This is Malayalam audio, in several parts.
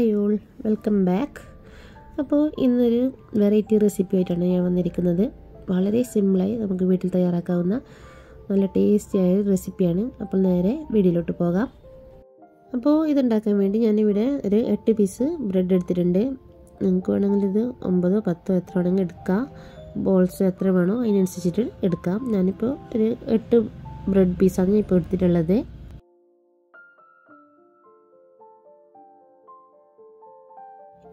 ഹായ് ഓൾ വെൽക്കം ബാക്ക് അപ്പോൾ ഇന്നൊരു വെറൈറ്റി റെസിപ്പി ആയിട്ടാണ് ഞാൻ വന്നിരിക്കുന്നത്. വളരെ സിമ്പിളായി നമുക്ക് വീട്ടിൽ തയ്യാറാക്കാവുന്ന നല്ല ടേസ്റ്റിയായ റെസിപ്പിയാണ് അപ്പോൾ നേരെ വീഡിയോയിലോട്ട് പോകാം. അപ്പോൾ ഇതുണ്ടാക്കാൻ വേണ്ടി ഞാനിവിടെ ഒരു എട്ട് പീസ് ബ്രെഡ് എടുത്തിട്ടുണ്ട്. നിങ്ങൾക്ക് വേണമെങ്കിൽ ഇത് ഒമ്പതോ പത്തോ എത്ര വേണമെങ്കിൽ എടുക്കാം. ബോൾസ് എത്ര വേണോ അതിനനുസരിച്ചിട്ട് എടുക്കാം. ഞാനിപ്പോൾ ഒരു എട്ട് ബ്രെഡ് പീസാണ് ഞാൻ ഇപ്പോൾ എടുത്തിട്ടുള്ളത്.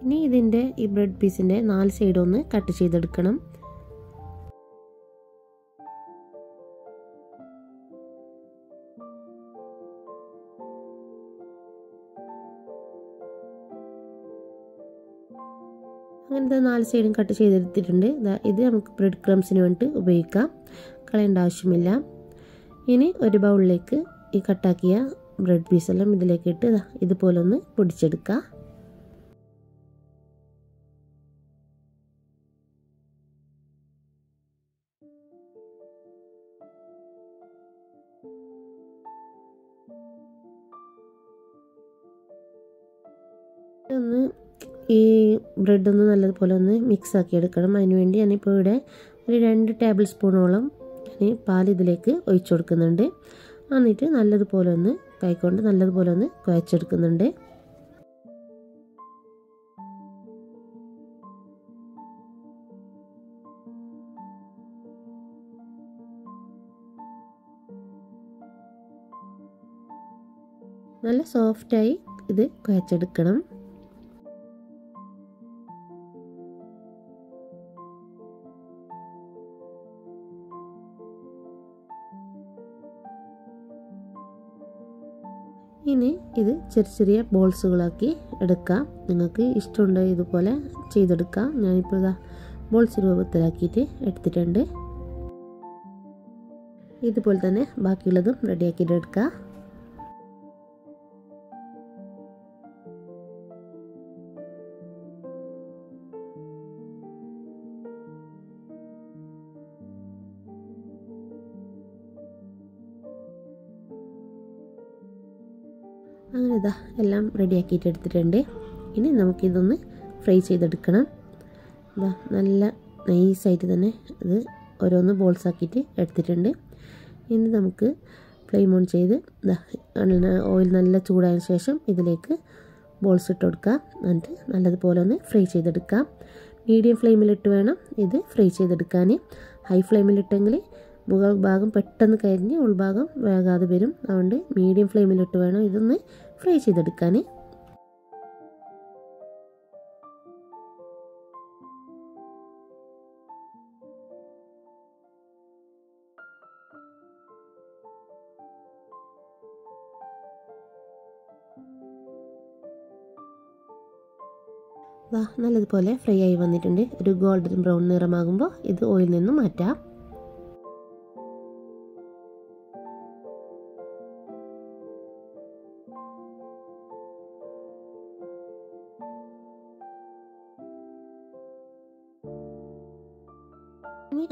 ഇനി ഇതിന്റെ ഈ ബ്രെഡ് പീസിന്റെ നാല് സൈഡ് ഒന്ന് കട്ട് ചെയ്തെടുക്കണം. അങ്ങനത്തെ നാല് സൈഡും കട്ട് ചെയ്തെടുത്തിട്ടുണ്ട്. ഇത് നമുക്ക് ബ്രെഡ് ക്രംസിന് വേണ്ടിയിട്ട് ഉപയോഗിക്കാം. കളയേണ്ട ആവശ്യമില്ല. ഇനി ഒരു ബൗളിലേക്ക് ഈ കട്ടാക്കിയ ബ്രെഡ് പീസെല്ലാം ഇതിലേക്ക് ഇട്ട് ഇതുപോലെ ഒന്ന് പൊടിച്ചെടുക്കുക ഒന്ന് ഈ ബ്രെഡ് ഒന്ന് നല്ലതുപോലെ ഒന്ന് മിക്സ് ആക്കി എടുക്കണം അതിനുവേണ്ടി ഞാനിപ്പോൾ ഇവിടെ ഒരു രണ്ട് ടേബിൾ സ്പൂണോളം ഞാൻ പാൽ ഇതിലേക്ക് ഒഴിച്ചു കൊടുക്കുന്നുണ്ട്. എന്നിട്ട് നല്ലതുപോലെ ഒന്ന് കൈക്കൊണ്ട് നല്ലതുപോലെ ഒന്ന് കുഴച്ചെടുക്കുന്നുണ്ട്. നല്ല സോഫ്റ്റായി ഇത് കുഴച്ചെടുക്കണം. ഇനി ഇത് ചെറിയ ചെറിയ ബോൾസുകളാക്കി എടുക്കാം. നിങ്ങൾക്ക് ഇഷ്ടമുണ്ട് ഇതുപോലെ ചെയ്തെടുക്കാം. ഞാനിപ്പോൾ ഇതാ ബോൾസ് രൂപത്തിലാക്കിയിട്ട് എടുത്തിട്ടുണ്ട്. ഇതുപോലെ തന്നെ ബാക്കിയുള്ളതും റെഡിയാക്കിയിട്ട് എടുക്കാം. അങ്ങനെ ഇതാ എല്ലാം റെഡിയാക്കിയിട്ട് എടുത്തിട്ടുണ്ട്. ഇനി നമുക്കിതൊന്ന് ഫ്രൈ ചെയ്തെടുക്കണം. ഇതാ നല്ല നൈസായിട്ട് തന്നെ ഇത് ഓരോന്ന് ബോൾസ് ആക്കിയിട്ട് എടുത്തിട്ടുണ്ട്. ഇനി നമുക്ക് ഫ്ലെയിം ഓൺ ചെയ്ത് ഓയിൽ നല്ല ചൂടായതിനു ശേഷം ഇതിലേക്ക് ബോൾസ് ഇട്ട് കൊടുക്കുക എന്നിട്ട് നല്ലതുപോലെ ഒന്ന് ഫ്രൈ ചെയ്തെടുക്കാം. മീഡിയം ഫ്ലെയിമിലിട്ട് വേണം ഇത് ഫ്രൈ ചെയ്തെടുക്കാൻ ഹൈ ഫ്ലെയിമിലിട്ടെങ്കിൽ മുകൾ ഭാഗം പെട്ടെന്ന് കരിഞ്ഞ് ഉൾഭാഗം വേകാതെ വരും. അതുകൊണ്ട് മീഡിയം ഫ്ലെയിമിലിട്ട് വേണം ഇതൊന്ന് ഫ്രൈ ചെയ്തെടുക്കാൻ. നല്ലതുപോലെ ഫ്രൈ ആയി വന്നിട്ടുണ്ട്. ഒരു ഗോൾഡൻ ബ്രൗൺ നിറമാകുമ്പോൾ ഇത് ഓയിൽ നിന്ന് മാറ്റാം.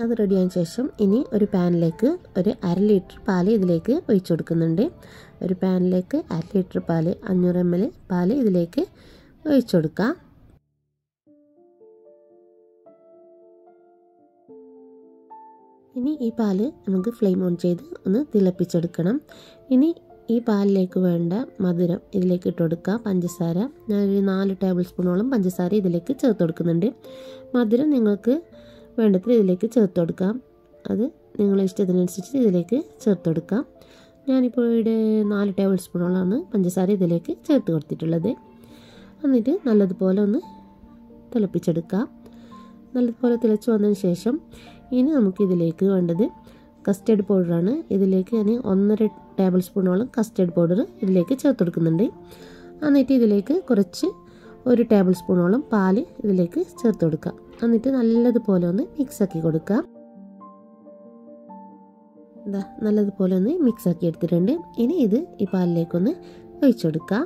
അത് റെഡിയായ ശേഷം ഇനി ഒരു പാനിലേക്ക് ഒരു അര ലിറ്റർ പാൽ ഇതിലേക്ക് ഒഴിച്ചു കൊടുക്കുന്നുണ്ട്. ഒരു പാനിലേക്ക് അര ലിറ്റർ പാൽ അഞ്ഞൂറ് എം എൽ പാൽ ഇതിലേക്ക് ഒഴിച്ചു കൊടുക്കാം. ഇനി ഈ പാൽ നമുക്ക് ഫ്ലെയിം ഓൺ ചെയ്ത് ഒന്ന് തിളപ്പിച്ചെടുക്കണം. ഇനി ഈ പാലിലേക്ക് വേണ്ട മധുരം ഇതിലേക്ക് ഇട്ട് കൊടുക്കുക. പഞ്ചസാര. ഞാനൊരു നാല് ടേബിൾ സ്പൂണോളം പഞ്ചസാര ഇതിലേക്ക് ചേർത്ത് കൊടുക്കുന്നുണ്ട്. മധുരം നിങ്ങൾക്ക് വേണ്ടത്ര ഇതിലേക്ക് ചേർത്ത് കൊടുക്കാം. അത് നിങ്ങളെ ഇഷ്ടത്തിനനുസരിച്ച് ഇതിലേക്ക് ചേർത്ത് കൊടുക്കാം. ഞാനിപ്പോൾ ഇവിടെ നാല് ടേബിൾ സ്പൂണോളാണ് പഞ്ചസാര ഇതിലേക്ക് ചേർത്ത് കൊടുത്തിട്ടുള്ളത്. എന്നിട്ട് നല്ലതുപോലെ ഒന്ന് തിളപ്പിച്ചെടുക്കാം. നല്ലതുപോലെ തിളച്ച് വന്നതിന് ശേഷം ഇനി നമുക്കിതിലേക്ക് വേണ്ടത് കസ്റ്റേർഡ് പൗഡറാണ് ഇതിലേക്ക് ഞാൻ ഒന്നര ടേബിൾ സ്പൂണോളം കസ്റ്റേർഡ് പൗഡർ ഇതിലേക്ക് ചേർത്ത് കൊടുക്കുന്നുണ്ട്. എന്നിട്ട് ഇതിലേക്ക് കുറച്ച് ഒരു ടേബിൾ സ്പൂണോളം പാൽ ഇതിലേക്ക് ചേർത്ത് കൊടുക്കുക എന്നിട്ട് നല്ലതുപോലെ ഒന്ന് മിക്സ് ആക്കി കൊടുക്കുക എന്താ നല്ലതുപോലെ ഒന്ന് മിക്സ് ആക്കി എടുത്തിട്ടുണ്ട്. ഇനി ഇത് ഈ പാലിലേക്കൊന്ന് ഒഴിച്ചെടുക്കുക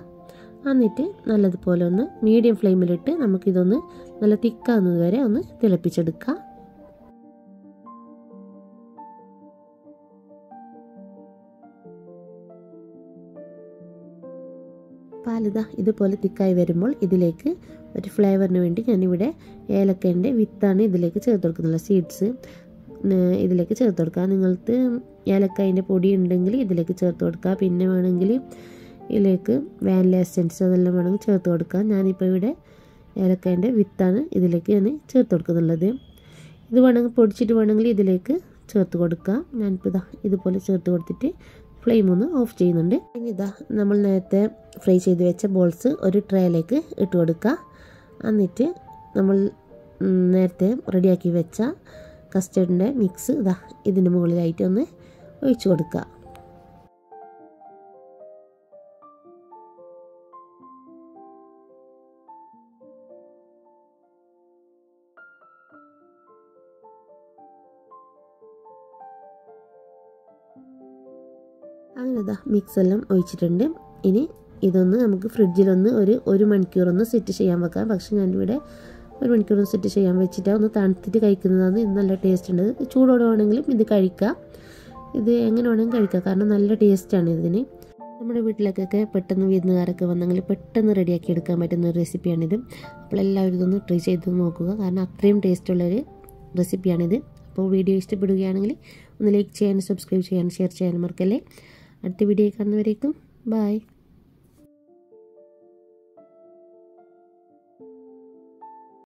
എന്നിട്ട് നല്ലതുപോലെ ഒന്ന് മീഡിയം ഫ്ലെയിമിലിട്ട് നമുക്കിതൊന്ന് നല്ല തിക്കാവുന്നത് വരെ ഒന്ന് തിളപ്പിച്ചെടുക്കുക പാലിത ഇതുപോലെ തിക്കായി വരുമ്പോൾ ഇതിലേക്ക് ഒരു ഫ്ലേവറിന് വേണ്ടി ഞാനിവിടെ ഏലക്കേന്റെ വിത്താണ് ഇതിലേക്ക് ചേർത്ത് കൊടുക്കുന്നത്. സീഡ്സ് ഇതിലേക്ക് ചേർത്ത് കൊടുക്കുക. നിങ്ങൾക്ക് ഏലക്കായന്റെ പൊടി ഉണ്ടെങ്കിൽ ഇതിലേക്ക് ചേർത്ത് കൊടുക്കുക. പിന്നെ വേണമെങ്കിൽ ഇതിലേക്ക് വാനില എസെൻസ് അതെല്ലാം വേണമെങ്കിൽ ചേർത്ത് കൊടുക്കുക. ഞാനിപ്പോൾ ഇവിടെ ഏലക്കായന്റെ വിത്താണ് ഇതിലേക്ക് ഞാൻ ചേർത്ത് കൊടുക്കുന്നുള്ളത്. ഇത് വേണമെങ്കിൽ പൊടിച്ചിട്ട് വേണമെങ്കിൽ ഇതിലേക്ക് ചേർത്ത് കൊടുക്കുക. ഞാനിപ്പോൾ ഇതാ ഇതുപോലെ ചേർത്ത് കൊടുത്തിട്ട് ഫ്ലെയിം ഒന്ന് ഓഫ് ചെയ്യുന്നുണ്ട്. ഇനി ഇതാ നമ്മൾ നേരത്തെ ഫ്രൈ ചെയ്ത് വെച്ച ബോൾസ് ഒരു ട്രേയിലേക്ക് ഇട്ട് കൊടുക്കുക എന്നിട്ട് നമ്മൾ നേരത്തെ റെഡിയാക്കി വെച്ച കസ്റ്റർഡിന്റെ മിക്സ് ഇതാ ഇതിന്റെ മുകളിലായിട്ട് ഒന്ന് ഒഴിച്ചു കൊടുക്കുക അങ്ങനെ മിക്സ് എല്ലാം ഒഴിച്ചിട്ടുണ്ട്. ഇനി ഇതൊന്ന് നമുക്ക് ഫ്രിഡ്ജിലൊന്ന് ഒരു ഒരു മണിക്കൂറൊന്ന് സെറ്റ് ചെയ്യാൻ വെക്കാം. പക്ഷെ ഞാനിവിടെ ഒരു മണിക്കൂർ സെറ്റ് ചെയ്യാൻ വെച്ചിട്ട് ഒന്ന് തണുത്തിട്ട് കഴിക്കുന്നതാണ്. ഇത് നല്ല ടേസ്റ്റ് ഉണ്ട്. ചൂടോടെ വേണമെങ്കിലും ഇത് കഴിക്കാം. ഇത് എങ്ങനെ വേണമെങ്കിലും കഴിക്കാം. കാരണം നല്ല ടേസ്റ്റാണ് ഇതിന്. നമ്മുടെ വീട്ടിലേക്കൊക്കെ പെട്ടെന്ന് വിരുന്നുകാരൊക്കെ വന്നെങ്കിൽ പെട്ടെന്ന് റെഡിയാക്കി എടുക്കാൻ പറ്റുന്ന ഒരു റെസിപ്പിയാണിത് അപ്പോൾ എല്ലാവരും ഇതൊന്ന് ട്രൈ ചെയ്ത് നോക്കുക. കാരണം അത്രയും ടേസ്റ്റുള്ളൊരു റെസിപ്പിയാണിത് അപ്പോൾ വീഡിയോ ഇഷ്ടപ്പെടുകയാണെങ്കിൽ ഒന്ന് ലൈക്ക് ചെയ്യാനും സബ്സ്ക്രൈബ് ചെയ്യാനും ഷെയർ ചെയ്യാനും മറക്കല്ലേ? അടുത്ത വീഡിയോ കാണുന്നവരേക്കും ബായ്